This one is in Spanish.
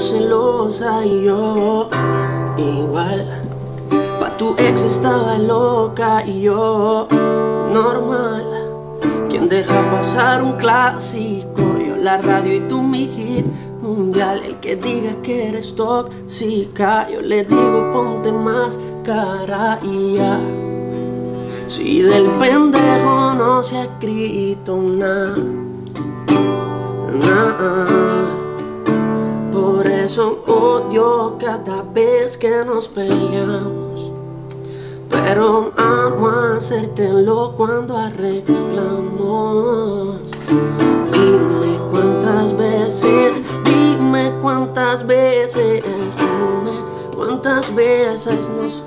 celosa y yo igual. Pa' tu ex estaba loca y yo normal. Quien deja pasar un clásico, yo la radio y tú mi hit mundial. El que diga que eres tóxica, yo le digo ponte más cara y ya. Si del pendejo no se ha escrito nada, nada. Eso odio cada vez que nos peleamos. Pero amo hacértelo cuando arreglamos. Dime cuántas veces, dime cuántas veces, dime cuántas veces nos